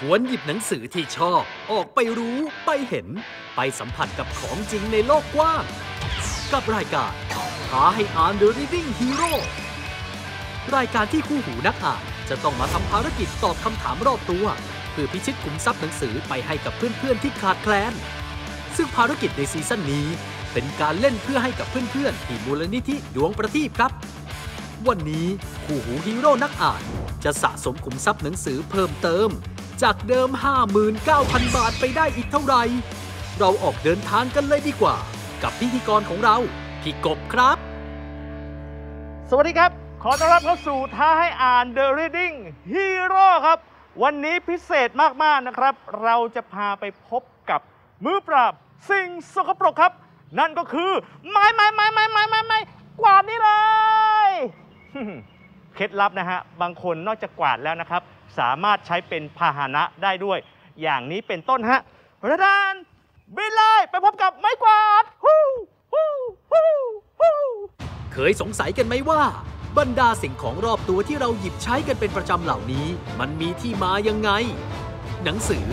ชวนหยิบหนังสือที่ชอบ ออกไปรู้ไปเห็น ไปสัมผัสกับของจริงในโลกกว้าง กับรายการท้าให้อ่าน The Reading Hero รายการที่คู่หูนักอ่านจะต้องมาทำภารกิจตอบคำถามรอบตัว เพื่อพิชิตขุมทรัพย์หนังสือไปให้กับเพื่อนๆที่ขาดแคลน ซึ่งภารกิจในซีซั่นนี้ เป็นการเล่นเพื่อให้กับเพื่อนๆที่มูลนิธิดวงประทีปครับ วันนี้คู่หูฮีโร่นักอ่าน จะสะสมขุมทรัพย์หนังสือเพิ่มเติม จากเดิม 59,000 บาทไปได้อีกเท่าไหร่ เราออกเดินทางกันเลยดีกว่า กับพิธีกรของเราพี่กบครับ สวัสดีครับ ขอต้อนรับเข้าสู่ท้าให้อ่าน The Reading Hero ครับ วันนี้พิเศษมาก ๆ นะครับ เราจะพาไปพบกับมือปราบสิ่งสกปรกครับ นั่นก็คือ ไม้ไม้ไม้ไม้ไม้ไม้ไม้กวาดนี่เลย เคล็ดลับนะฮะ บางคนนอกจากกวาดแล้วนะครับ สามารถใช้เป็นพาหนะได้ด้วย อย่างนี้เป็นต้นฮะระดานบินเลยไปพบกับไม้กวาดฮู้ฮู้ฮู้ฮู้เคยสงสัยกันไหมว่า บรรดาสิ่งของรอบตัวที่เราหยิบใช้กันเป็นประจำเหล่านี้ มันมีที่มายังไง หนังสือ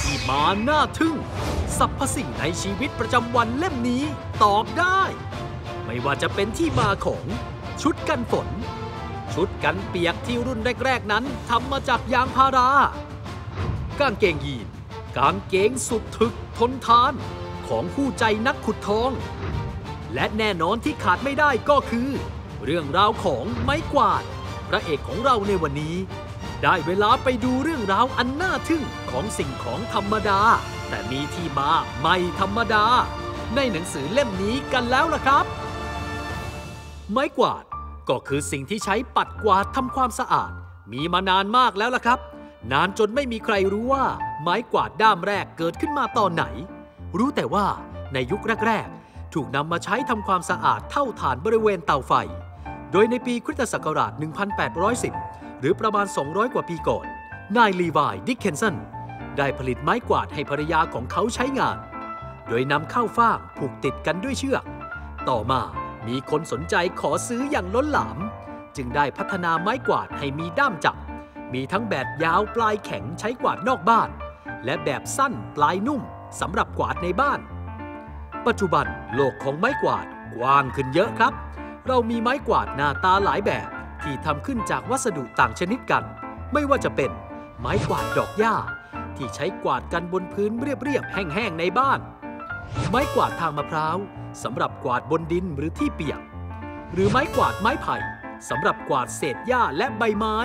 ที่มาน่าทึ่งสรรพสิ่งในชีวิตประจำวันเล่มนี้ตอบได้ ไม่ว่าจะเป็นที่มาของชุดกันฝน ชุดกันเปียกที่รุ่นแรกๆนั้นทำมาจากยางพารา กางเกงยีน กางเกงสุดถึกทนทาน ของผู้ใจนักขุดทอง และแน่นอนที่ขาดไม่ได้ก็คือ เรื่องราวของไม้กวาด พระเอกของเราในวันนี้ ได้เวลาไปดูเรื่องราวอันน่าทึ่งของสิ่งของธรรมดา แต่มีที่มาไม่ธรรมดา ในหนังสือเล่มนี้กันแล้วล่ะครับ ไม้กวาด ก็คือสิ่งที่ใช้ปัดกวาดทำความสะอาด มีมานานมากแล้วล่ะครับ นานจนไม่มีใครรู้ว่า ไม้กวาดด้ามแรกเกิดขึ้นมาตอนไหน รู้แต่ว่าในยุคแรก ๆ ถูกนำมาใช้ทำความสะอาดเท่าฐานบริเวณเตาไฟ โดยในปีคริสตศักราช 1810 หรือประมาณ 200 กว่าปีก่อน นายลีวายดิกเคนสันได้ผลิตไม้กวาดให้ภรรยาของเขาใช้งาน โดยนำเข้าฟ่างผูกติดกันด้วยเชือก ต่อมา มีคนสนใจขอซื้ออย่างล้นหลาม จึงได้พัฒนาไม้กวาดให้มีด้ามจับ มีทั้งแบบยาวปลายแข็งใช้กวาดนอกบ้าน และแบบสั้นปลายนุ่มสำหรับกวาดในบ้าน ปัจจุบันโลกของไม้กวาดกว้างขึ้นเยอะครับ เรามีไม้กวาดหน้าตาหลายแบบที่ทำขึ้นจากวัสดุต่างชนิดกัน ไม่ว่าจะเป็นไม้กวาดดอกหญ้า ที่ใช้กวาดกันบนพื้นเรียบๆแห้งๆในบ้าน ไม้กวาดทางมะพร้าวสำหรับกวาดบนดินหรือที่เปียก หรือไม้กวาดไม้ไผ่สำหรับกวาดเศษหญ้าและใบไม้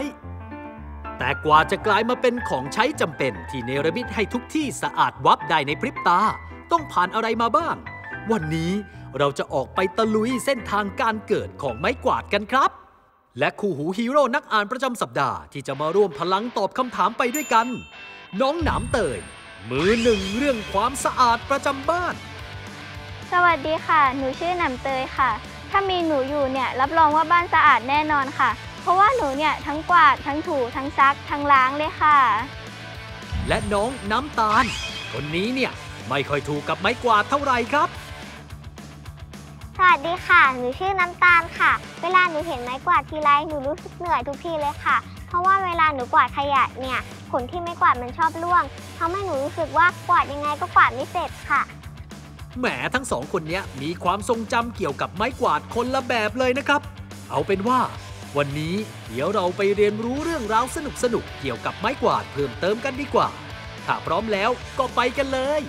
แต่กว่าจะกลายมาเป็นของใช้จำเป็นที่เนรมิตให้ทุกที่สะอาดวับได้ในพริบตา ต้องผ่านอะไรมาบ้าง วันนี้เราจะออกไปตะลุยเส้นทางการเกิดของไม้กวาดกันครับ และคู่หูฮีโร่นักอ่านประจำสัปดาห์ที่จะมาร่วมพลังตอบคำถามไปด้วยกัน น้องหนามเตย มือหนึ่งเรื่องความสะอาดประจำบ้าน สวัสดีค่ะ หนูชื่อหนำเตยค่ะ ถ้ามีหนูอยู่เนี่ยรับรองว่าบ้านสะอาดแน่นอนค่ะ เพราะว่าหนูเนี่ยทั้งกวาดทั้งถูทั้งซัก ทั้งล้างเลยค่ะ และน้องน้ำตาล คนนี้เนี่ยไม่ค่อยถูกกับไม้กวาดเท่าไหร่ครับ สวัสดีค่ะ หนูชื่อน้ำตาลค่ะ เวลาหนูเห็นไม้กวาดทีไรหนูรู้สึกเหนื่อยทุกทีเลยค่ะ เพราะว่าเวลาหนูกวาดขยะเนี่ยขนที่ไม้กวาดมันชอบร่วงทำให้หนูรู้สึกว่ากวาดยังไงก็กวาดไม่เสร็จค่ะ แหมทั้งสองคนนี้มีความทรงจำเกี่ยวกับไม้กวาดคนละแบบเลยนะครับ เอาเป็นว่า วันนี้เดี๋ยวเราไปเรียนรู้เรื่องราวสนุกๆเกี่ยวกับไม้กวาดเพิ่มเติมกันดีกว่า ถ้าพร้อมแล้วก็ไปกันเลย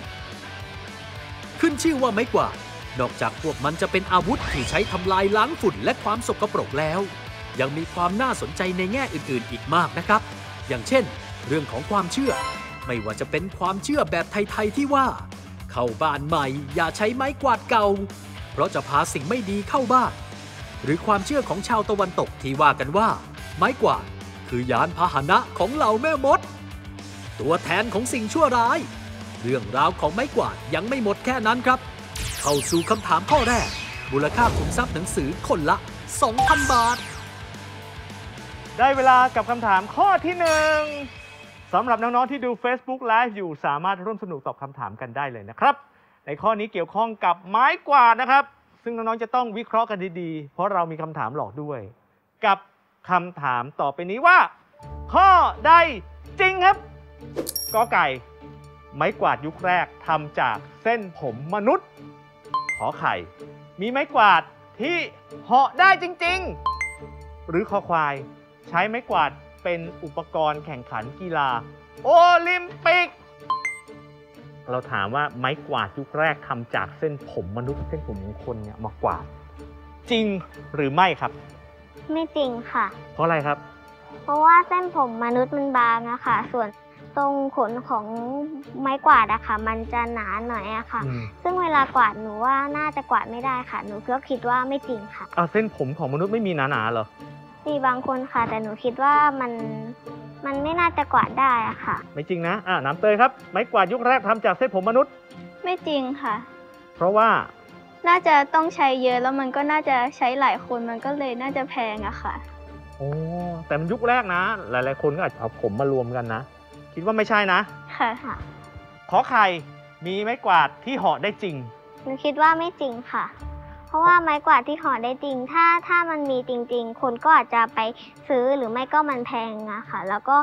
ขึ้นชื่อว่าไม้กวาดนอกจากพวกมันจะเป็นอาวุธที่ใช้ทำลายล้างฝุ่นและความสกปรกแล้ว ยังมีความน่าสนใจในแง่อื่นๆ อีกมากนะครับ อย่างเช่น เรื่องของความเชื่อ ไม่ว่าจะเป็นความเชื่อแบบไทย ๆ ที่ว่า เข้าบ้านใหม่อย่าใช้ไม้กวาดเก่า เพราะจะพาสิ่งไม่ดีเข้าบ้าน หรือความเชื่อของชาวตะวันตกที่ว่ากันว่า ไม้กวาดคือยานพาหนะของเหล่าแม่มด ตัวแทนของสิ่งชั่วร้าย เรื่องราวของไม้กวาดยังไม่หมดแค่นั้นครับ เข้าสู่คำถามข้อแรกมูลค่าขุมทรัพย์หนังสือคนละ 2,000 บาท ได้เวลากับคำถามข้อที่หนึ่งสำหรับน้อง ๆ ที่ดู Facebook Live อยู่สามารถร่วมสนุกตอบคำถามกันได้เลยนะครับ ในข้อนี้เกี่ยวข้องกับไม้กวาดนะครับ ซึ่งน้อง ๆ จะต้องวิเคราะห์กันดีๆ เพราะเรามีคำถามหลอกด้วย กับคำถามต่อไปนี้ว่า ข้อใดจริงครับกอไก่ ไม้กวาดยุคแรกทำจากเส้นผมมนุษย์ ขอไข่ มีไม้กวาดที่เหาะได้จริง ๆ หรือคอควาย ใช้ไม้กวาดเป็นอุปกรณ์แข่งขันกีฬา โอลิมปิก เราถามว่าไม้กวาดยุคแรกทำจากเส้นผมมนุษย์เส้นผมของคนเนี่ยมากวาด จริงหรือไม่ครับ ไม่จริงค่ะ เพราะอะไรครับ เพราะว่าเส้นผมมนุษย์มันบางอะค่ะ ส่วนตรงขนของไม้กวาดอะค่ะ มันจะหนาหน่อยอะค่ะ อืม ซึ่งเวลากวาดหนูว่าน่าจะกวาดไม่ได้ค่ะ หนูก็คิดว่าไม่จริงค่ะเอาเส้นผมของมนุษย์ไม่มีหนาๆเหรอ มีบางคนค่ะ แต่หนูคิดว่ามันมันไม่น่าจะกวาดได้อะค่ะ ไม่จริงนะอ่าน้ำเตยครับ ไม้กวาดยุคแรกทำจากเส้นผมมนุษย์ ไม่จริงค่ะ เพราะว่าน่าจะต้องใช้เยอะแล้วมันก็น่าจะใช้หลายคนมันก็เลยน่าจะแพงอะค่ะ โอ้แต่มันยุคแรกนะ หลาย ๆ คนก็อาจจะเอาผมมารวมกันนะ คิดว่าไม่ใช่นะ ค่ะค่ะขอไข่มีไม้กวาดที่เหาะได้จริง หนูคิดว่าไม่จริงค่ะ เพราะว่าไม้กวาดที่ห่อได้จริง ถ้าถ้ามันมีจริง ๆ คนก็อาจจะไปซื้อหรือไม่ก็มันแพงอะค่ะ แล้วก็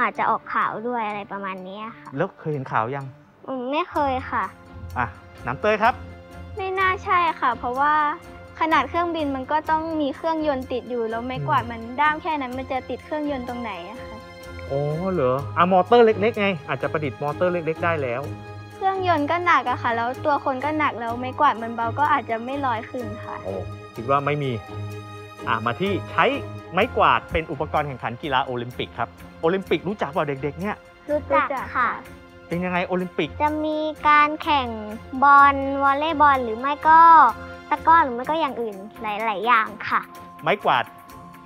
อาจจะออกข่าวด้วยอะไรประมาณนี้ค่ะแล้วเคยเห็นข่าวยังอืมไม่เคยค่ะอะน้ำเตยครับ ไม่น่าใช่ค่ะ เพราะว่าขนาดเครื่องบินมันก็ต้องมีเครื่องยนต์ติดอยู่แล้วไม่กวาดมันด้ามแค่นั้นมันจะติดเครื่องยนต์ตรงไหนอะคะโอ้เหรออะมอเตอร์เล็กๆไงอาจจะประดิษฐ์มอเตอร์เล็ก ๆ ได้แล้วเค รื่องยนต์ก็หนักอะค่ะ แล้วตัวคนก็หนักแล้วไม่กวาดมันเบาก็อาจจะไม่ลอยขึ้นค่ะ โอ้คิดว่าไม่มี อะมาที่ใช้ไม้กวาดเป็นอุปกรณ์แข่งขันกีฬาโอลิมปิกครับ โอลิมปิกรู้จักเปล่าเด็ก ๆ เนี่ย รู้จักค่ะ เป็นยังไงโอลิมปิก จะมีการแข่งบอลวอลเลย์บอลหรือไม่ก็ตะกร้อหรือไม่ก็อย่างอื่นหลาย ๆ อย่างค่ะ ไม้กวาด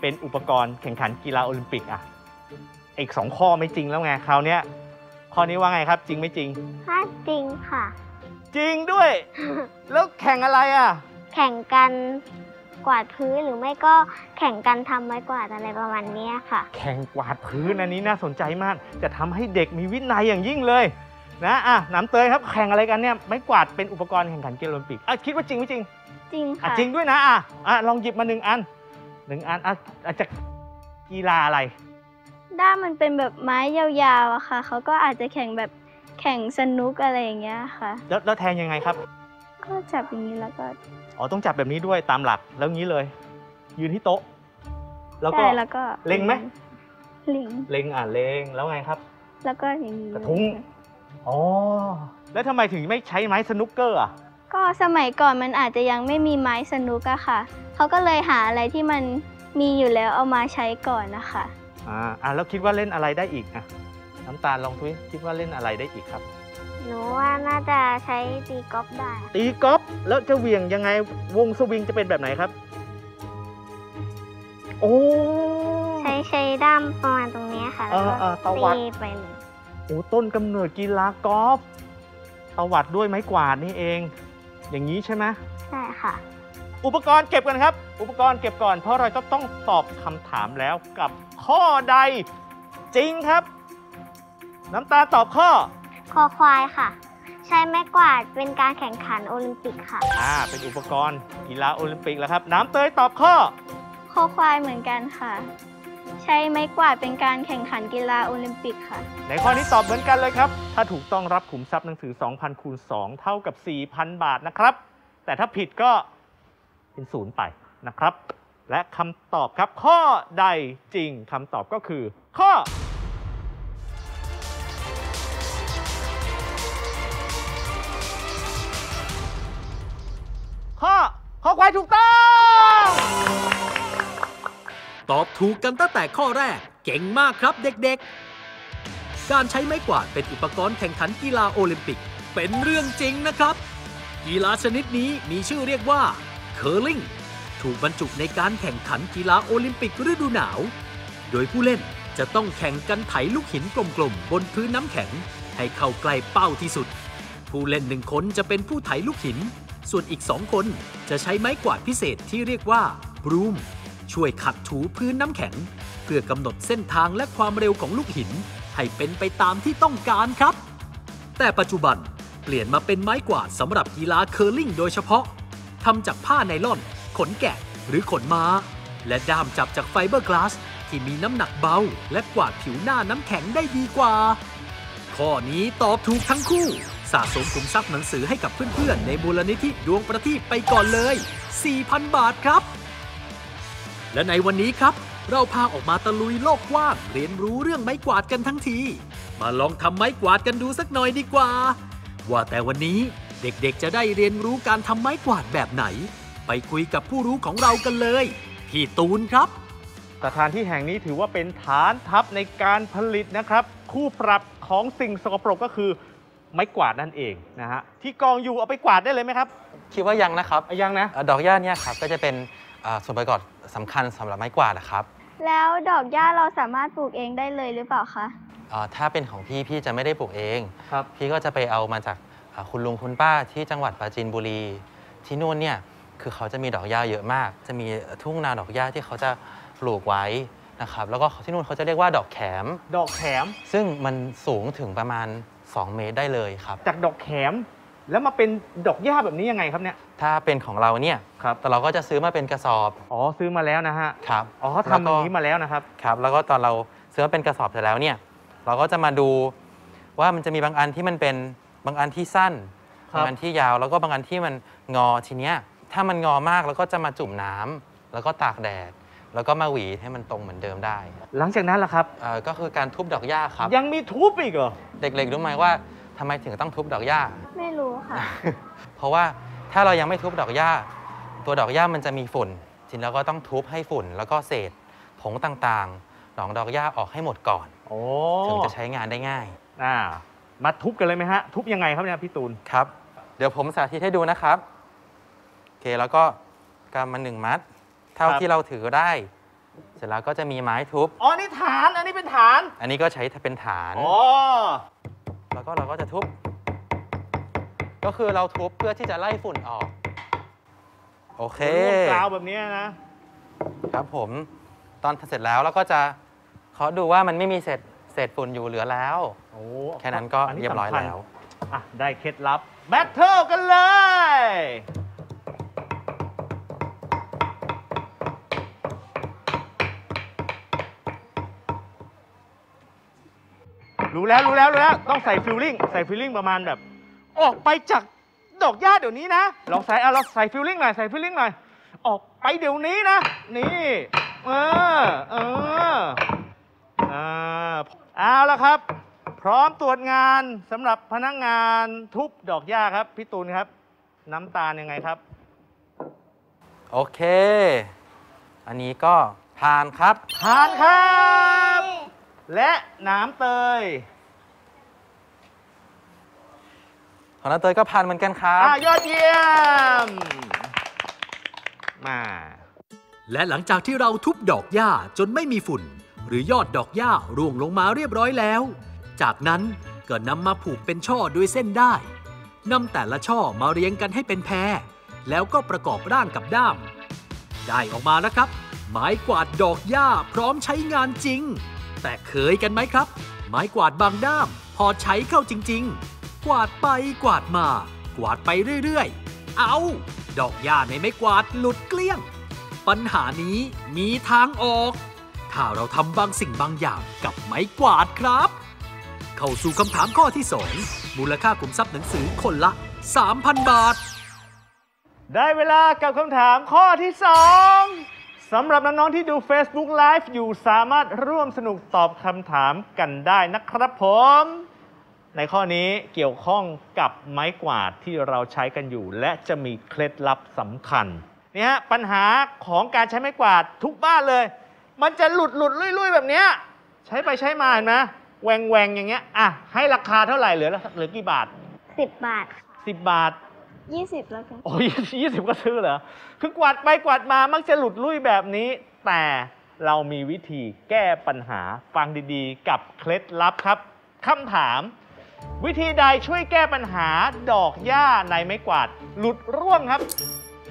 เป็นอุปกรณ์แข่งขันกีฬาโอลิมปิกอะอีกสองข้อไม่จริงแล้วไงคราวเนี้ย ข้อนี้ว่าไงครับ จริงไม่จริง ถ้าจริงค่ะ จริงด้วย แล้วแข่งอะไรอะ แข่งกันกวาดพื้นหรือไม่ก็แข่งกันทำไม้กวาดอะไรประมาณเนี้ยค่ะ แข่งกวาดพื้นอันนี้น่าสนใจมาก จะทำให้เด็กมีวินัยอย่างยิ่งเลยนะอะน้ำเตยครับแข่งอะไรกันเนี่ยไม้กวาดเป็นอุปกรณ์แข่งขันกีฬาโอลิมปิกอะคิดว่าจริงไม่จริงจริงอะค่ะจริงด้วยนะอะอะลองหยิบมาหนึ่งอันหนึ่งอันอะอาจจะกีฬาอะไร ด้ามมันเป็นแบบไม้ยาวๆอะค่ะ เขาก็อาจจะแข่งแบบแข่งสนุกอะไรอย่างเงี้ยค่ะ แล้วแล้วแทงยังไงครับ ก็จับอย่างนี้แล้วก็ อ๋อ ต้องจับแบบนี้ด้วยตามหลัก แล้วงี้เลย ยืนที่โต๊ะ แล้วก็ ใช่แล้วก็เล็งไหม เล็ง เล็งอะ เล็ง แล้วไงครับ แล้วก็อย่างนี้กระทุ้ง อ๋อ แล้วทำไมถึงไม่ใช้ไม้สนุกเกอร์อะ ก็สมัยก่อนมันอาจจะยังไม่มีไม้สนุกอะค่ะ เขาก็เลยหาอะไรที่มันมีอยู่แล้วเอามาใช้ก่อนนะคะ อ่าอะแล้วคิดว่าเล่นอะไรได้อีกอะน้ำตาลลองทุยคิดว่าเล่นอะไรได้อีกครับ หนูว่าน่าจะใช้ตีกอล์ฟได้ตีกอล์ฟแล้วจะเหวี่ยงยังไงวงสวิงจะเป็นแบบไหนครับ โอ้ใช้ใช้ด้ามประมาณตรงเนี้ยค่ะแล้วก็เออเออตวัดตีไปเลยโหต้นกำเนิดกีฬากอล์ฟตวัดด้วยไม้กวาดนี่เอง อย่างนี้ใช่ไหมใช่ค่ะ อุปกรณ์เก็บกันครับ อุปกรณ์เก็บก่อนเพราะเราจะต้องตอบคำถามแล้วกับ ข้อใด จริงครับ น้ำตาลตอบข้อ คอควายค่ะ ใช้ไม้กวาดเป็นการแข่งขันโอลิมปิกค่ะ อ่า เป็นอุปกรณ์กีฬาโอลิมปิกแล้วครับ น้ำเตยตอบข้อ คอควายเหมือนกันค่ะ ใช้ไม้กวาดเป็นการแข่งขันกีฬาโอลิมปิกค่ะ ในข้อนี้ตอบเหมือนกันเลยครับ ถ้าถูกต้องรับขุมทรัพย์หนังสือ 2,000คูณ2เท่ากับ 4,000 บาทนะครับ แต่ถ้าผิดก็เป็นศูนย์ไปนะครับ และคำตอบครับข้อใดจริงคำตอบก็คือ ข้อ ข้อข้อ ค ควายถูกต้อง ตอบถูกกันตั้งแต่ข้อแรก เก่งมากครับเด็กๆ การใช้ไม้กวาดเป็นอุปกรณ์แข่งขันกีฬาโอลิมปิก เป็นเรื่องจริงนะครับ กีฬาชนิดนี้มีชื่อเรียกว่าเคอร์ลิง ถูกบรรจุในการแข่งขันกีฬาโอลิมปิกฤดูหนาว โดยผู้เล่นจะต้องแข่งกันไถลูกหินกลมๆ บนพื้นน้ำแข็ง ให้เข้าใกล้เป้าที่สุด ผู้เล่นหนึ่งคนจะเป็นผู้ไถลูกหิน ส่วนอีกสองคนจะใช้ไม้กวาดพิเศษที่เรียกว่า broom ช่วยขัดถูพื้นน้ำแข็ง เพื่อกำหนดเส้นทางและความเร็วของลูกหิน ให้เป็นไปตามที่ต้องการครับ แต่ปัจจุบันเปลี่ยนมาเป็นไม้กวาดสำหรับกีฬาเคอร์ลิงโดยเฉพาะทำจากผ้าไนล่อน ขนแกะหรือขนม้า และด้ามจับจากไฟเบอร์กลาสที่มีน้ำหนักเบา และกวาดผิวหน้าน้ำแข็งได้ดีกว่า ข้อนี้ตอบถูกทั้งคู่ สะสมขุมทรัพย์หนังสือให้กับเพื่อนๆ ในมูลนิธิดวงประทีปไปก่อนเลย 4,000 บาทครับ และในวันนี้ครับ เราพาออกมาตะลุยโลกกว้างเรียนรู้เรื่องไม้กวาดกันทั้งที มาลองทำไม้กวาดกันดูสักหน่อยดีกว่า ว่าแต่วันนี้เด็กๆ จะได้เรียนรู้การทำไม้กวาดแบบไหน ไปคุยกับผู้รู้ของเรากันเลย พี่ตูนครับ สถานที่แห่งนี้ถือว่าเป็นฐานทัพในการผลิตนะครับ คู่ปรับของสิ่งสกปรกก็คือไม้กวาดนั่นเองนะฮะที่กองอยู่เอาไปกวาดได้เลยไหมครับ คิดว่ายังนะครับอะยังนะเอ่อดอกหญ้าเนี่ยครับก็จะเป็นอ่าส่วนประกอบสำคัญสำหรับไม้กวาดนะครับ แล้วดอกหญ้าเราสามารถปลูกเองได้เลยหรือเปล่าคะอ่าถ้าเป็นของพี่พี่จะไม่ได้ปลูกเองครับพี่ก็จะไปเอามาจากอ่าคุณลุงคุณป้าที่จังหวัดปราจีนบุรี ที่นู่นเนี่ย คือเขาจะมีดอกหญ้าเยอะมาก จะมีทุ่งนาดอกหญ้าที่เขาจะปลูกไว้นะครับ แล้วก็ที่นู่นเขาจะเรียกว่าดอกแขม ดอกแขม ซึ่งมันสูงถึงประมาณ 2 เมตรได้เลยครับ จากดอกแขมแล้วมาเป็นดอกหญ้าแบบนี้ยังไงครับเนี่ย ถ้าเป็นของเราเนี่ยครับ แต่เราก็จะซื้อมาเป็นกระสอบ อ๋อ ซื้อมาแล้วนะฮะ ครับ อ๋อเขาทำอย่างนี้มาแล้วนะครับ ครับ แล้วก็ตอนเราซื้อมาเป็นกระสอบเสร็จแล้วเนี่ย เราก็จะมาดูว่ามันจะมีบางอันที่มันเป็นบางอันที่สั้นครับบางอันที่ยาว แล้วก็บางอันที่มันงอทีเนี้ย ถ้ามันงอมากแล้วก็จะมาจุ่มน้ำแล้วก็ตากแดด แล้วก็มาหวีให้มันตรงเหมือนเดิมได้หลังจากนั้นล่ะครับ เอ่อก็คือการทุบดอกหญ้าครับ ยังมีทุบอีกเหรอ เด็กๆรู้ไหมว่าทำไมถึงต้องทุบดอกหญ้า ไม่รู้ค่ะ เพราะว่าถ้าเรายังไม่ทุบดอกหญ้า ตัวดอกหญ้ามันจะมีฝุ่นทีนี้เราก็ต้องทุบให้ฝุ่น แล้วก็เศษผงต่างๆหนองดอกหญ้าออกให้หมดก่อน โอ้ถึงจะใช้งานได้ง่ายอ่า มาทุบกันเลยไหมฮะ ทุบยังไงครับเนี่ยพี่ตูน ครับ เดี๋ยวผมสาธิตให้ดูนะครับโอ เคแล้วก็กำมาหนึ่งมัด เท่าครับ ที่เราถือได้ เสร็จแล้วก็จะมีไม้ทุบ อ๋อ นี่ฐาน อันนี้เป็นฐาน อันนี้ก็ใช้เป็นฐาน อ๋อ แล้วก็เราก็จะทุบ ก็คือเราทุบเพื่อที่จะไล่ฝุ่นออก โอเคร่วงกาวแบบเนี้ยนะ ครับผมตอนเสร็จแล้วเราก็จะเคาะดูว่ามันไม่มีเศษเศษฝุ่นอยู่เหลือแล้ว โอ้แค่นั้นก็นนี้เรียบร้อยสำคัญแล้ว อะ ได้เคล็ดลับ battle กันเลย รู้แล้วรู้แล้วรู้แล้วต้องใส่ feeling ใส่ feeling ประมาณแบบ ออกไปจากดอกหญ้าเดี๋ยวนี้นะลองใส่อะเราใส่ฟิลลิ่งหน่อยใส่ฟิลลิ่งหน่อยออกไปเดี๋ยวนี้นะ นี่เออเอออ่าเอาละครับ พร้อมตรวจงานสำหรับพนักงานทุบดอกหญ้าครับพี่ตูนครับ น้ำตาลยังไงครับ โอเค อันนี้ก็ผ่านครับทานครับ และน้ำเตยของน้าเตยก็ผ่านเหมือนกันครับอ่ายอดเยี่ยม มา และหลังจากที่เราทุบดอกหญ้าจนไม่มีฝุ่น หรือยอดดอกหญ้าร่วงลงมาเรียบร้อยแล้ว จากนั้นก็นำมาผูกเป็นช่อด้วยเส้นได้นำแต่ละช่อมาเรียงกันให้เป็นแพร แล้วก็ประกอบร่างกับด้าม ได้ออกมาแล้วครับ ไม้กวาดดอกหญ้าพร้อมใช้งานจริง แต่เคยกันไหมครับ ไม้กวาดบางด้าม พอใช้เข้าจริง ๆ กวาดไปกวาดมา กวาดไปเรื่อยๆ เอา ดอกหญ้าในไม้กวาดหลุดเกลี้ยง ปัญหานี้มีทางออก ถ้าเราทำบางสิ่งบางอย่างกับไม้กวาดครับ เข้าสู่คำถามข้อที่ 2 มูลค่าขุมทรัพย์หนังสือคนละ 3,000 บาท ได้เวลากับคำถามข้อที่ 2 สำหรับน้อง ๆ ที่ดู Facebook Live อยู่สามารถร่วมสนุกตอบคำถามกันได้นะครับผม ในข้อนี้เกี่ยวข้องกับไม้กวาดที่เราใช้กันอยู่ และจะมีเคล็ดลับสำคัญเนี่ยฮะปัญหาของการใช้ไม้กวาดทุกบ้านเลย มันจะหลุดหลุดลุยลุยแบบเนี้ยใช้ไปใช้มาเห็นไหมแหวงแหวงอย่างเงี้ยอะให้ราคาเท่าไหร่เหลือเหลือกี่บาท10บาท10บาท20แล้วกันโอ้ยยี่สิบก็ซื้อเหรอ คือกวาดไปกวาดมามักจะหลุดลุ่ยแบบนี้ แต่เรามีวิธีแก้ปัญหาฟังดีๆ กับเคล็ดลับครับคำถาม วิธีใดช่วยแก้ปัญหาดอกหญ้าในไม้กวาด หลุดร่วงครับ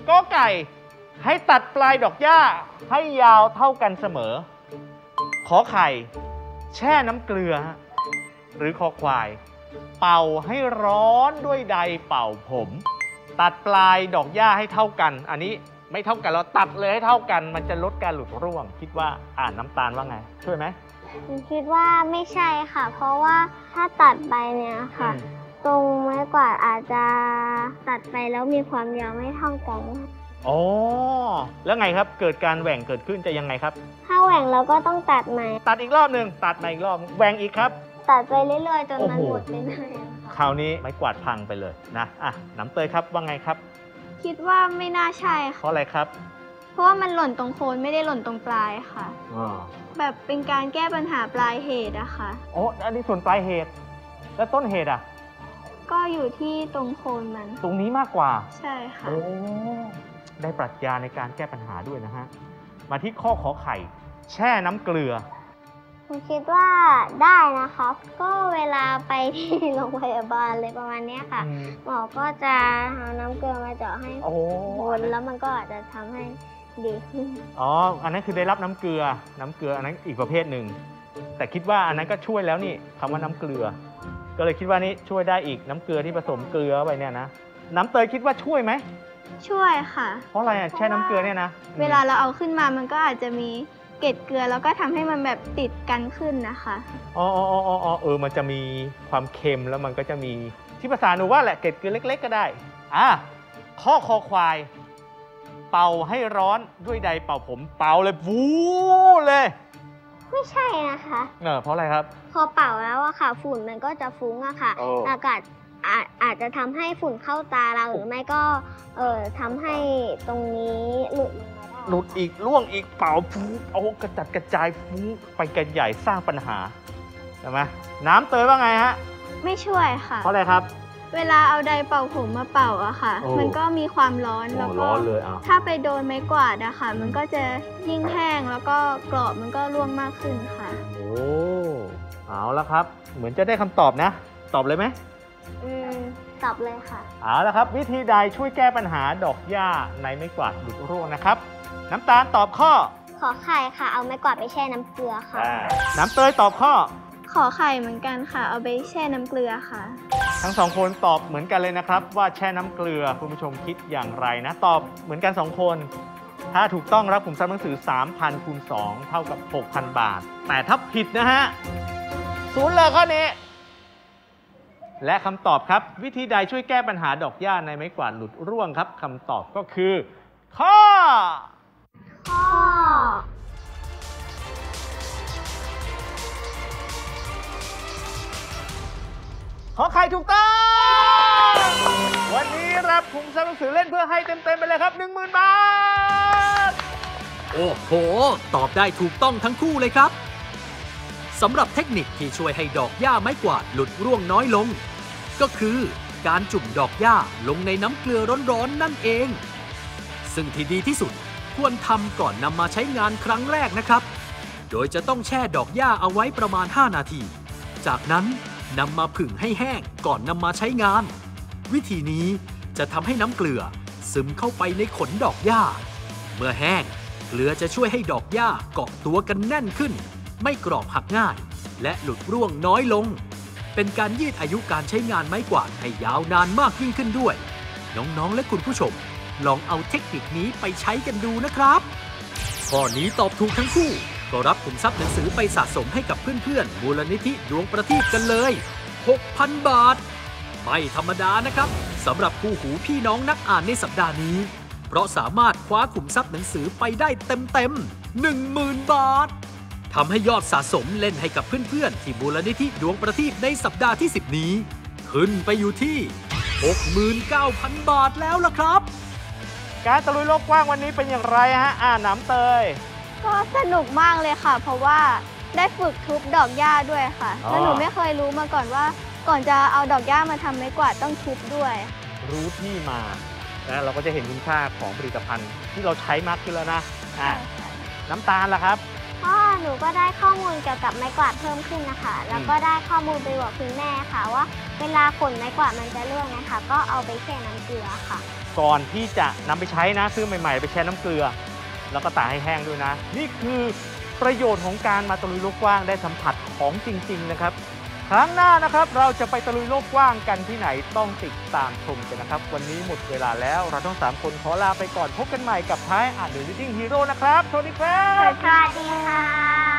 ก็ไก่ให้ตัดปลายดอกหญ้าให้ยาวเท่ากันเสมอ ขอไข่ แช่น้ำเกลือ หรือคอควาย เป่าให้ร้อนด้วยใดเป่าผม ตัดปลายดอกหญ้าให้เท่ากัน อันนี้ไม่ไม่เท่ากันเราตัดเลยให้เท่ากัน มันจะลดการหลุดร่วง คิดว่าอ่านน้ำตาลว่าไง ช่วยไหมหนูคิดว่าไม่ใช่ค่ะ เพราะว่าถ้าตัดไปเนี่ยค่ะ ตรงไม้กวาดอาจจะตัดไปแล้วมีความยาวไม่เท่ากันอ๋อแล้วไงครับเกิดการแหว่งเกิดขึ้นจะยังไงครับ ถ้าแหว่งเราก็ต้องตัดใหม่ตัดอีกรอบหนึ่งตัดมาอีกรอบแหว่งอีกครับ ตัดไปเรื่อยๆจนมันโอ้โหหมดเรื่อยๆ ค่ะคราวนี้ไม้กวาดพังไปเลยนะอะน้ำเตยครับว่าไงครับ คิดว่าไม่น่าใช่เพค่ะ ราะอะไรครับ เพราะว่ามันหล่นตรงโคนไม่ได้หล่นตรงปลายค่ะอ๋อแบบเป็นการแก้ปัญหาปลายเหตุอะค่ะ โอ้อันนี้ส่วนปลายเหตุ แล้วต้นเหตุอะ ก็อยู่ที่ตรงโคนมัน ตรงนี้มากกว่า ใช่ค่ะ โอ้ ได้ปรัชญาในการแก้ปัญหาด้วยนะฮะ มาที่ข้อขอไข่ แช่น้ำเกลือ หนูคิดว่าได้นะคะก็เวลาไปที่โรงพยาบาลเลยประมาณเนี้ยค่ะ อืม หมอก็จะเอาน้ำเกลือมาเจาะให้โอ้คนแล้วมันก็อาจจะทำให้ดีขึ้น อ๋อ อันนั้นคือได้รับน้ำเกลือ น้ำเกลืออันนั้นอีกประเภทหนึ่ง แต่คิดว่าอันนั้นก็ช่วยแล้วนี่คำว่าน้ำเกลือ ก็เลยคิดว่านี่ช่วยได้อีกน้ำเกลือที่ผสมเกลือไปเนี่ยนะ น้ำเตยคิดว่าช่วยไหม ช่วยค่ะ เพราะอะไรอะแช่น้ำเกลือเนี่ยนะเวลาเราเอาขึ้นมามันก็อาจจะมี เกล็ดเกลือแล้วก็ทำให้มันแบบติดกันขึ้นนะคะ อ๋ออ๋ออ๋ออ๋อเออ มันจะมีความเค็มแล้วมันก็จะมีที่ภาษาหนูว่าแหละเกล็ดเกลือเล็ก ๆ ก็ได้ อะ ข้อคอควาย เป่าให้ร้อนด้วยใดเป่าผม เป่าเลยวูเลยไม่ใช่นะคะ เออเพราะอะไรครับ พอเป่าแล้วอะค่ะ ฝุ่นมันก็จะฟุ้งอะค่ะ โอ้ อากาศอาจอาจจะทำให้ฝุ่นเข้าตาเราหรือไม่ก็เอ่อทำให้ตรงนี้หลุดลงมาได้ หลุดอีกล่วงอีกเป่าฟุ้งเอากระจัดกระจายฟุ้งไปกันใหญ่สร้างปัญหาใช่ไหมน้ำเตยว่าไงฮะ ไม่ช่วยค่ะ เพราะอะไรครับ เวลาเอาไดร์เป่าผมมาเป่าอะค่ะโอ้มันก็มีความร้อนแล้วก็ร้อนเลยอะถ้าไปโดนไม้กวาดอะค่ะ มันก็จะยิ่งแห้งแล้วก็กรอบมันก็ร่วงมากขึ้นค่ะ โอ้เอาละครับ เหมือนจะได้คำตอบนะ ตอบเลยไหมอืมตอบเลยค่ะ เอาละครับ วิธีใดช่วยแก้ปัญหาดอกหญ้าในไม้กวาดหลุดร่วงนะครับ น้ำตาลตอบข้อ ขอไข่ค่ะ เอาไม้กวาดไปแช่น้ำเกลือค่ะน้ำเตยตอบข้อ ขอไข่เหมือนกันค่ะ เอาไปแช่น้ำเกลือค่ะ ทั้งสองคนตอบเหมือนกันเลยนะครับ ว่าแช่น้ำเกลือคุณผู้ชมคิดอย่างไรนะ ตอบเหมือนกัน 2 คน ถ้าถูกต้องรับขุมทรัพย์หนังสือ 3,000คูณ2เท่ากับ 6,000 บาท แต่ถ้าผิดนะฮะศูนย์เลยข้อนี้ และคำตอบครับ วิธีใดช่วยแก้ปัญหาดอกหญ้าในไม้กวาดหลุดร่วงครับคำตอบก็คือ ข้อข้อ ขอไข่ถูกต้อง วันนี้รับขุมทรัพย์หนังสือเล่นเพื่อให้เต็ม ๆ ไปเลยครับ 10,000 บาท โอ้โห ตอบได้ถูกต้องทั้งคู่เลยครับ สำหรับเทคนิคที่ช่วยให้ดอกหญ้าไม้กวาดหลุดร่วงน้อยลง ก็คือการจุ่มดอกหญ้าลงในน้ำเกลือร้อนๆนั่นเอง ซึ่งที่ดีที่สุด ควรทำก่อนนำมาใช้งานครั้งแรกนะครับ โดยจะต้องแช่ดอกหญ้าเอาไว้ประมาณ 5 นาที จากนั้นนำมาผึ่งให้แห้งก่อนนำมาใช้งาน วิธีนี้จะทำให้น้ำเกลือซึมเข้าไปในขนดอกหญ้า เมื่อแห้งเกลือจะช่วยให้ดอกหญ้าเกาะตัวกันแน่นขึ้น ไม่กรอบหักง่าย และหลุดร่วงน้อยลง เป็นการยืดอายุการใช้งานไม้กวาดให้ยาวนานมากยิ่งขึ้นด้วย น้องๆ และคุณผู้ชม ลองเอาเทคนิคนี้ไปใช้กันดูนะครับข้อนี้ตอบถูกทั้งคู่ ก็รับขุมทรัพย์หนังสือไปสะสมให้กับเพื่อนๆ มูลนิธิดวงประทีปกันเลย 6,000 บาท ไม่ธรรมดานะครับสำหรับคู่หูพี่น้องนักอ่านในสัปดาห์นี้ เพราะสามารถคว้าขุมทรัพย์หนังสือไปได้เต็มๆ 10,000 บาททำให้ยอดสะสมเล่นให้กับเพื่อนๆ ที่มูลนิธิดวงประทีปในสัปดาห์ที่ 10 นี้ ขึ้นไปอยู่ที่ 69,000 บาทแล้วล่ะครับ การตะลุยโลกกว้างวันนี้เป็นอย่างไรฮะอ่าน้ำเตย ก็สนุกมากเลยค่ะ เพราะว่าได้ฝึกทุบดอกหญ้าด้วยค่ะอ๋อ แล้วหนูไม่เคยรู้มาก่อนว่า ก่อนจะเอาดอกหญ้ามาทำไม้กวาดต้องทุบด้วย รู้ที่มานะเราก็จะเห็นคุณค่าของผลิตภัณฑ์ที่เราใช้มากขึ้นแล้วนะอะน้ำตาลล่ะครับ พ่อหนูก็ได้ข้อมูลเกี่ยวกับไม้กวาดเพิ่มขึ้นนะคะ แล้วก็ได้ข้อมูลไปบอกคุณแม่ค่ะว่า เวลาขนไม้กวาดมันจะร่วงนะคะ ก็เอาไปแช่น้ำเกลือค่ะ ก่อนที่จะนำไปใช้นะซื้อใหม่ๆ ไปแช่น้ำเกลือ แล้วก็ตากให้แห้งด้วยนะ นี่คือประโยชน์ของการมาตะลุยโลกกว้างได้สัมผัสของจริง ๆ นะครับ ครั้งหน้านะครับ เราจะไปตะลุยโลกกว้างกันที่ไหนต้องติดตามชมกันนะครับ วันนี้หมดเวลาแล้วเราทั้งสามคนขอลาไปก่อนพบกันใหม่กับท้ายอ่านเดอะลิ d ดิ้งฮีโร่นะครับสวัสดีครับสวัสดีค่ะ